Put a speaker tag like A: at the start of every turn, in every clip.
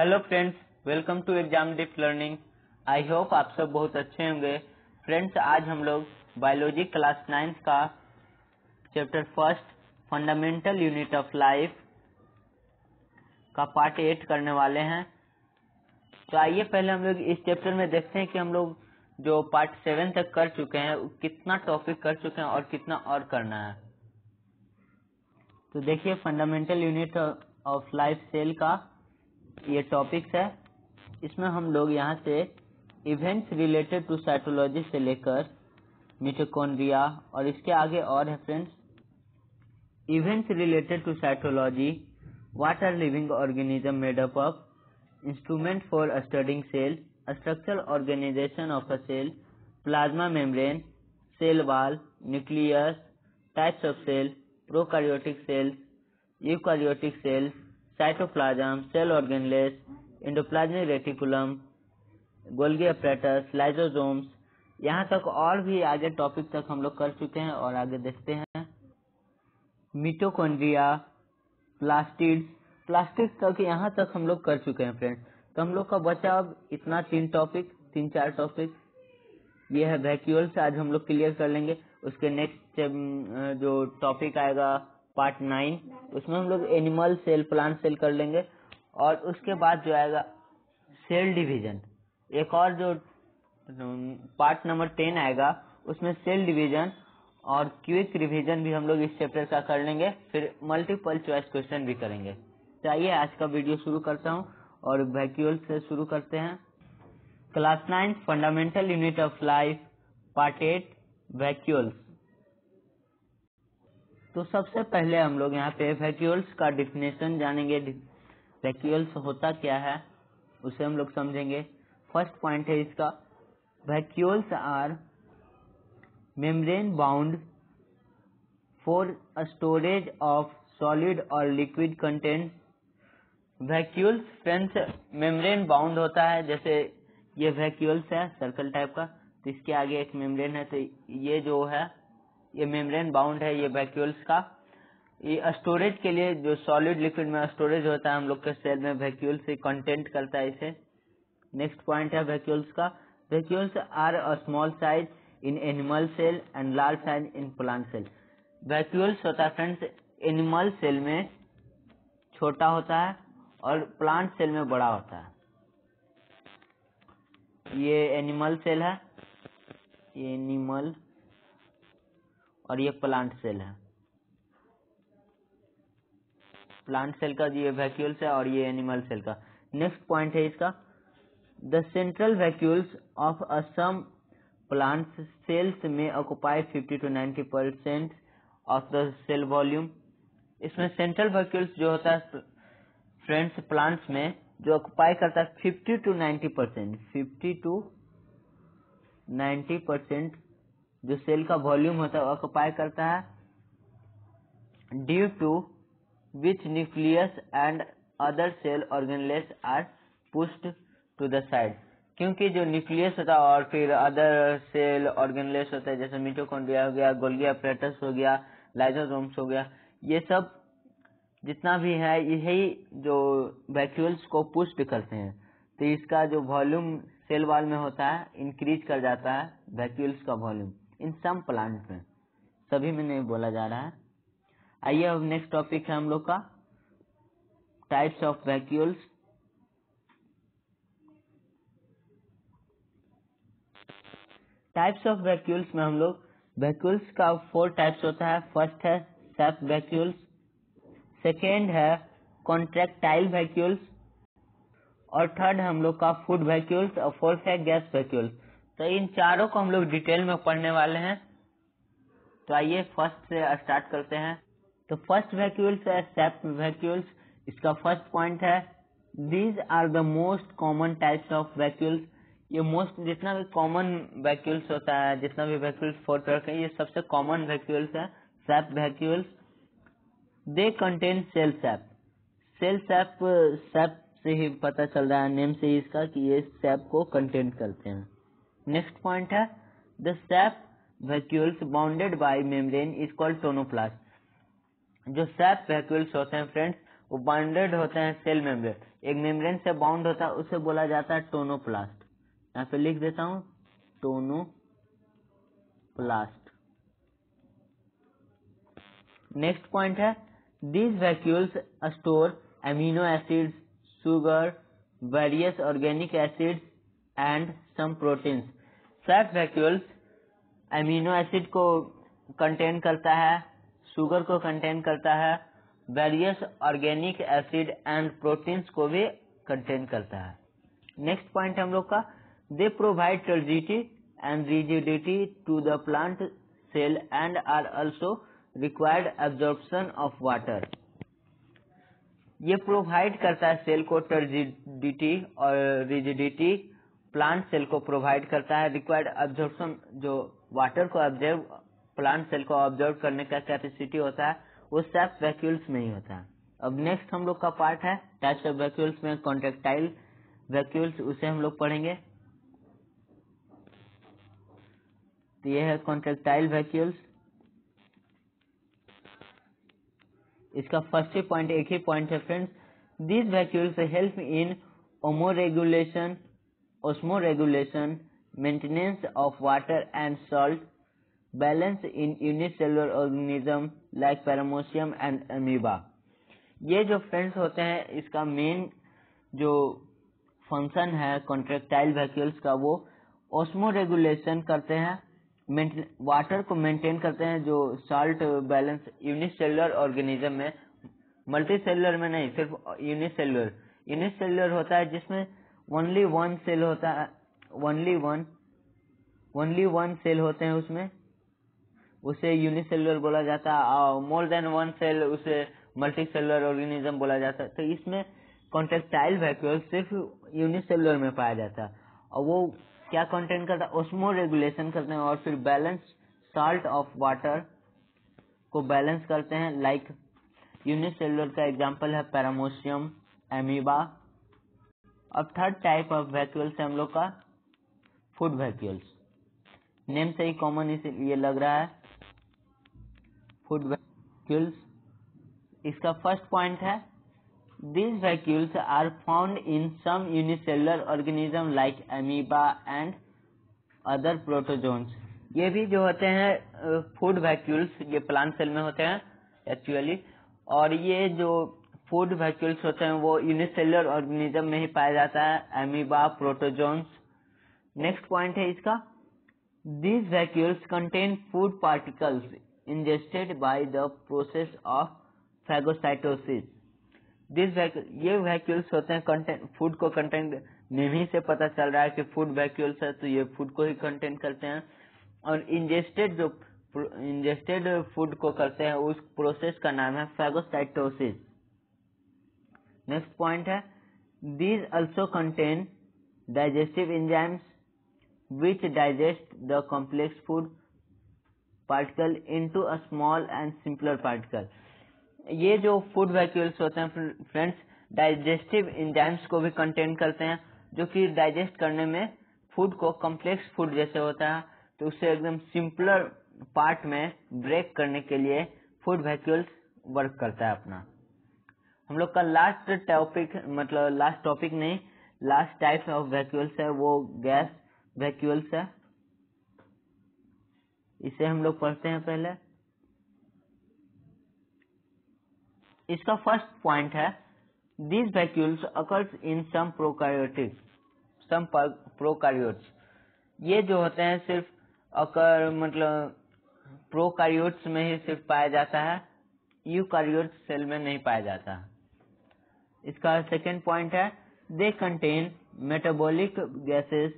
A: Hello friends welcome to exam deep learning I hope आप सब बहुत अच्छे होंगे। फ्रेंड्स आज हम लोग बायोलॉजी क्लास नाइन्थ का chapter first fundamental unit of life का पार्ट एट करने वाले हैं। तो आइए पहले हम लोग इस चैप्टर में देखते हैं कि हम लोग जो पार्ट सेवन तक कर चुके हैं, कितना टॉपिक कर चुके हैं और कितना और करना है। तो देखिए fundamental unit of life cell का ये टॉपिक्स है। इसमें हम लोग यहाँ से इवेंट्स रिलेटेड टू साइटोलॉजी से लेकर मिटोकॉन्ड्रिया और इसके आगे और है friends events related to cytology what are living organism made up of instrument for studying cell structural organisation of a cell plasma membrane cell wall nucleus types of cell prokaryotic cells eukaryotic cells cytoplasm cell organelles endoplasmic reticulum Golgi apparatus lysosomes यहाँ तक और भी आगे topic तक हम लोग कर चुके हैं और आगे देखते हैं। मिटोकॉन्ड्रिया प्लास्टिड्स प्लास्टिड्स तक यहाँ तक हम लोग कर चुके हैं फ्रेंड्स तो हम लोग का बचा अब इतना तीन टॉपिक तीन चार टॉपिक ये है वैक्यूल्स आज हम लोग क्लियर कर लेंगे। उसके नेक्स्ट जो टॉपिक आएगा पार्ट नाइन उसमें हम लोग एनिमल सेल प्लांट सेल कर लेंगे और उसके बाद जो आएगा सेल डिवीज़न एक और जो पार्ट नंबर टेन आएगा, उसमें सेल डिवीज़न और क्विक रिवीजन भी हम लोग इस चैप्टर का कर लेंगे, फिर मल्टीपल चॉइस क्वेश्चन भी करेंगे। चाहिए आज का वीडियो शुरू करता हूँ और वैक्यूल से शुरू करते हैं। Class nine fundamental unit of life part eight vacuoles तो सबसे पहले हम लोग यहाँ पे वैक्यूल्स का डिफिनेशन जानेंगे। वैक्यूल्स होता क्या है, उसे हम लोग समझेंगे। फ़र्स्ट पॉइंट है इसका। Vacuoles are membrane bound for storage of solid और liquid content vacuoles friends membrane bound होता है, जैसे ये वैक्यूल्स है सर्कल टाइप का। तो इसके आगे एक मेम्ब्रेन है तो ये जो है ये मेम्ब्रेन बाउंड है, ये वैक्यूल्स का। ये स्टोरेज के लिए जो सॉलिड लिक्विड में स्टोरेज होता है, हम लोग के सेल में वैक्यूल से कंटेंट करता है इसे। नेक्स्ट पॉइंट है वैक्यूल्स का। Vacuoles are a small size in animal cell and large size in plant cell vacuoles होता है फ्रेंड्स एनिमल सेल में छोटा होता है और प्लांट सेल में बड़ा होता है। ये एनिमल सेल है। ये एनिमल और ये प्लांट सेल है। प्लांट सेल का ये वैक्यूल्स है और ये एनिमल सेल का। नेक्स्ट पॉइंट है इसका। The central vacuoles of a some plant cells में occupy 50 to 90 percent of the cell volume इसमें सेंट्रल वैक्यूल्स जो होता है फ्रेंड्स प्लांट्स में जो ऑक्युपाई करता है 50 to 90 percent fifty to 90 percent जो सेल का वॉल्यूम होता है ऑक्युपाई करता है due to which nucleus and other cell organelles are pushed to the side क्योंकि जो न्यूक्लियस होता है और फिर अदर सेल ऑर्गेनलेस होता है, जैसे मिटोकॉन्ड्रिया हो गया गोल्गी अपरेटस हो गया लाइजोसोम्स हो गया, ये सब जितना भी है, यही जो वैक्यूल्स को पुष्ट करते हैं। तो इसका जो वॉल्यूम सेल वाल में होता है इंक्रीज कर जाता है वैक्यूल्स का वॉल्यूम इन सम प्लांट में सभी में नहीं बोला जा रहा है। आइए अब नेक्स्ट टॉपिक है हम लोग का। Types of vacuoles types of vacuoles में हम लोग वैक्यूल्स का फोर टाइप्स होता है। फ़र्स्ट है सेफ़ वैक्यूल्स सेकेंड है कॉन्ट्रेक्टाइल वैक्यूल्स और थर्ड हम लोग का फ़ूड वैक्यूल्स और फोर्थ है गैस वैक्यूल्स तो इन चारों को हम लोग डिटेल में पढ़ने वाले हैं। तो आइए फ़र्स्ट से स्टार्ट करते हैं। तो फ़र्स्ट वैक्यूल्स है सेप वैक्यूल्स इसका फ़र्स्ट पॉइंट है these are the most common types of vacuoles ये मोस्ट जितना भी कॉमन वैक्यूल्स होता है, जितना भी वैक्यूल्स फोर तरह के ये सबसे कॉमन वैक्यूल्स है sap vacuoles they contain cell sap cell sap sap से ही पता चल रहा है नेम से इसका कि ये सेप को कंटेंट करते हैं। नेक्स्ट पॉइंट है the sap vacuoles bounded by membrane is called tonoplast जो सैप वैक्यूल्स होते हैं फ्रेंड्स वो बाउंडेड होते हैं सेल मेम्ब्रेन एक मेम्ब्रेन से बाउंड होता है उसे बोला जाता है टोनोप्लास्ट यहाँ पे लिख देता हूँ टोनोप्लास्ट नेक्स्ट पॉइंट है these vacuoles store amino acids sugar, various organic acids and some proteins. Fat vacuoles amino acid को कंटेन करता है शुगर को कंटेन करता है various organic acid and proteins को भी कंटेन करता है नेक्स्ट पॉइंट हम लोग का they provide turgidity and rigidity to the plant cell and are also required absorption of water ये प्रोवाइड करता है सेल को टर्जिडिटी और रिजिडिटी प्लांट सेल को प्रोवाइड करता है। रिक्वायर्ड ऑब्जॉर्प्शन जो वाटर को ऑब्ज़र्व प्लांट सेल को ऑब्ज़र्व करने का कैपेसिटी होता है, वो सेफ़ वैक्यूल्स में ही होता है। अब नेक्स्ट हम लोग का पार्ट है टाइप्स ऑफ़ वैक्यूल्स में कॉन्ट्रेक्टाइल वैक्यूल्स उसे हम लोग पढ़ेंगे। तो ये है कॉन्ट्रेक्टाइल वैक्यूल्स इसका फ़र्स्ट पॉइंट एक ही पॉइंट है friends these vacuoles help in osmoregulation osmoregulation maintenance of water and salt, balance in unicellular organism like paramecium and amoeba. ये जो फ्रेंड्स होते हैं, इसका मेन जो फ़ंक्शन है कॉन्ट्रेक्टाइल वैक्यूल्स का, वो ओस्मो रेगुलेशन करते हैं। वाटर को मेंटेन करते हैं, जो साल्ट बैलेंस यूनिसेलुलर ऑर्गेनिज्म में। मल्टी सेलुलर में नहीं, सिर्फ़ यूनिसेलुलर यूनिसेलुलर होता है जिसमें ओनली वन सेल होता है only one only one cell होते हैं उसमें। उसे यूनिसेलुलर बोला जाता है, और मोर देन वन सेल उसे मल्टी सेलुलर ऑर्गेनिज्म बोला जाता है। तो इसमें कॉन्टेक्टाइल वैक्यूल सिर्फ़ यूनिसेलुलर में पाया जाता है। और वो क्या कंटेंट करता है? ओस्मो रेगुलेशन करते हैं, और फिर बैलेंस साल्ट ऑफ़ वाटर को बैलेंस करते हैं। लाइक यूनिसेलुलर का एग्जांपल है पैरामोशियम एमीबा अब थर्ड टाइप ऑफ़ वैक्यूल्स है हम लोग का फ़ूड वैक्यूल्स नेम से ही कॉमन ये लग रहा है. फ़ूड वैक्यूल्स इसका फ़र्स्ट पॉइंट है, These vacuoles are found in some unicellular organism like amoeba and other protozoans. ये भी जो होते हैं फ़ूड वैक्यूल्स ये प्लांट सेल में होते हैं एक्चुअली और ये जो फ़ूड वैक्यूल्स होते हैं, वो यूनिसेलुलर ऑर्गेनिज्म में ही पाया जाता है, एमीबा, प्रोटोजोन्स। नेक्स्ट पॉइंट है इसका। These vacuoles contain food particles ingested by the process of phagocytosis this ये वैक्यूल्स होते हैं कंटेंट फ़ूड को कंटेंट नेम ही से पता चल रहा है कि फ़ूड वैक्यूल्स है तो ये फ़ूड को ही कंटेंट करते हैं। और इंजेस्टेड जो इंजेस्टेड फ़ूड को करते हैं, उस प्रोसेस का नाम है फैगोसाइटोसिस नेक्स्ट पॉइंट है। These also contain digestive enzymes which digest the complex food particle into a small and simpler particle ये जो फ़ूड वैक्यूल्स होते हैं फ्रेंड्स डाइजेस्टिव इंजाइम्स को भी कंटेन करते हैं, जो कि डाइजेस्ट करने में फ़ूड को कॉम्प्लेक्स फ़ूड जैसे होता है। तो उसे एकदम सिंपलर पार्ट में ब्रेक करने के लिए फ़ूड वैक्यूल्स वर्क करता है अपना। हम लोग का लास्ट टॉपिक मतलब लास्ट टॉपिक नहीं लास्ट टाइप ऑफ़ वैक्यूल्स है, वो गैस वैक्यूल्स है। इसे हम लोग पढ़ते हैं पहले। इसका फ़र्स्ट पॉइंट है these vacuoles occurs in some prokaryotic some prokaryotes ये जो होते हैं सिर्फ़ अकर मतलब प्रोकारियोट्स में ही सिर्फ़ पाया जाता है यूकारियोट्स सेल में नहीं पाया जाता। इसका सेकेंड पॉइंट है they contain metabolic gases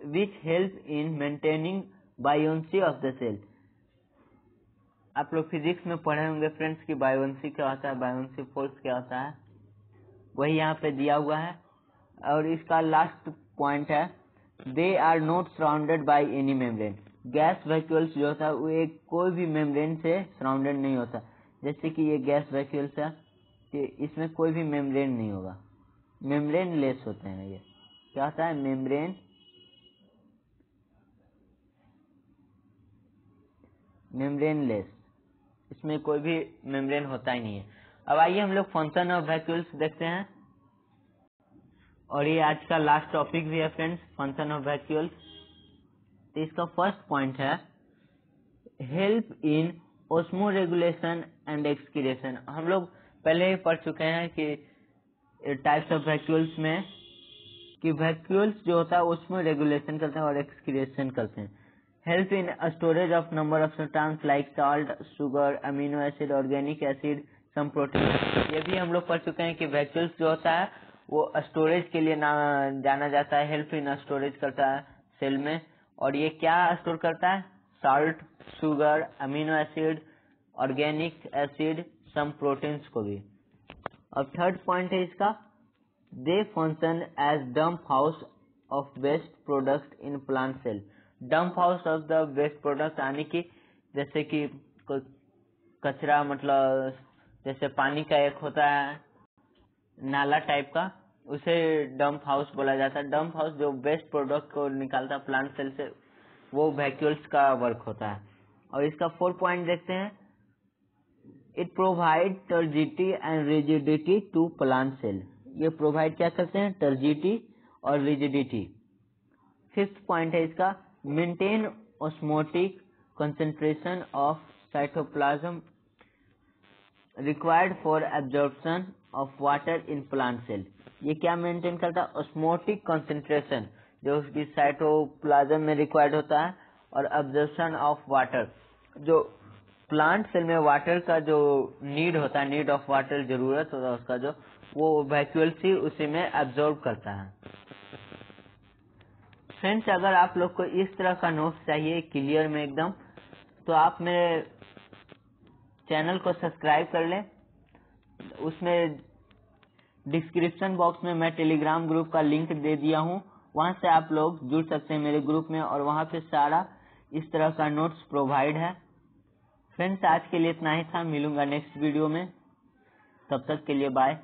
A: which help in maintaining buoyancy of the cell आप लोग फिजिक्स में पढ़े होंगे फ्रेंड्स की बायोन्सी क्या होता है बायोन्सी फोर्स क्या होता है? वही यहाँ पे दिया हुआ है। और इसका लास्ट पॉइंट है they are not surrounded by any membrane gas vacuoles जो होता है, वो एक कोई भी मेम्ब्रेन से सराउंडेड नहीं होता। जैसे कि ये गैस वैक्यूल्स है इसमें कोई भी मेम्ब्रेन नहीं होगा। मेम्ब्रेन लेस होते हैं ये। क्या होता है? मेम्ब्रेन मेम्ब्रेन लेस इसमें कोई भी मेम्ब्रेन होता ही नहीं है। अब आइए हम लोग फ़ंक्शन ऑफ़ वैक्यूल्स देखते हैं। और ये आज का लास्ट टॉपिक भी है फ्रेंड्स फ़ंक्शन ऑफ़ वैक्यूल्स तो इसका फ़र्स्ट पॉइंट है help in osmoregulation and excretion हम लोग पहले पढ़ चुके हैं कि टाइप्स ऑफ़ वैक्यूल्स में, कि वैक्यूल्स जो होता है उसमें रेगुलेशन करते हैं और एक्सक्रिएशन करते हैं। Help in storage of number of substance like salt sugar amino acid organic acid some protein ये भी हम लोग पढ़ चुके हैं कि वैक्यूल्स जो होता है, वो स्टोरेज के लिए ना, जाना जाता है। हेल्प इन स्टोरेज करता है सेल में। और ये क्या स्टोर करता है? Salt sugar amino acid organic acid some proteins को भी। अब थर्ड पॉइंट है इसका। They function as dump house of waste product in plant cell dump house of the waste product यानी कि जैसे कि कचरा मतलब जैसे पानी का एक होता है, नाला टाइप का, उसे डंप हाउस बोला जाता है। डंप हाउस जो वेस्ट प्रोडक्ट को निकालता है प्लांट सेल से, वो वैक्यूल्स का वर्क होता है। और इसका फोर पॉइंट देखते हैं। It provide turgidity and rigidity to plant cell ये प्रोवाइड क्या करते हैं? टर्जिटी और रिजिडिटी फिफ्थ पॉइंट है इसका maintain osmotic concentration of cytoplasm required for absorption of water in plant cell ये क्या मेंटेन करता है? ऑस्मोटिक कंसेंट्रेशन जो उसकी साइटोप्लाज्म में रिक्वायर्ड होता है और एब्जॉर्प्शन ऑफ़ वाटर जो प्लांट सेल में वाटर का जो नीड होता है, नीड ऑफ़ वाटर ज़रूरत होता है उसका जो, वो वैक्यूल सी उसी में एब्जॉर्ब करता है। फ्रेंड्स अगर आप लोग को इस तरह का नोट्स चाहिए क्लियर में एकदम तो आप मेरे चैनल को सब्सक्राइब कर लें। उसमें डिस्क्रिप्शन बॉक्स में मैं टेलीग्राम ग्रुप का लिंक दे दिया हूँ। वहाँ से आप लोग जुड़ सकते हैं मेरे ग्रुप में और वहाँ पे सारा इस तरह का नोट्स प्रोवाइड है। फ्रेंड्स आज के लिए इतना ही था। मिलूँगा नेक्स्ट वीडियो में। तब तक के लिए बाय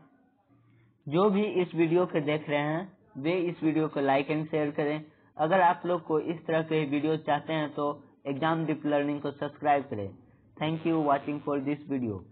A: जो भी इस वीडियो को देख रहे हैं, वे इस वीडियो को लाइक एंड शेयर करें। अगर आप लोग को इस तरह के वीडियो चाहते हैं तो एग्ज़ाम डिप लर्निंग को सब्सक्राइब करें। Thank you watching for this video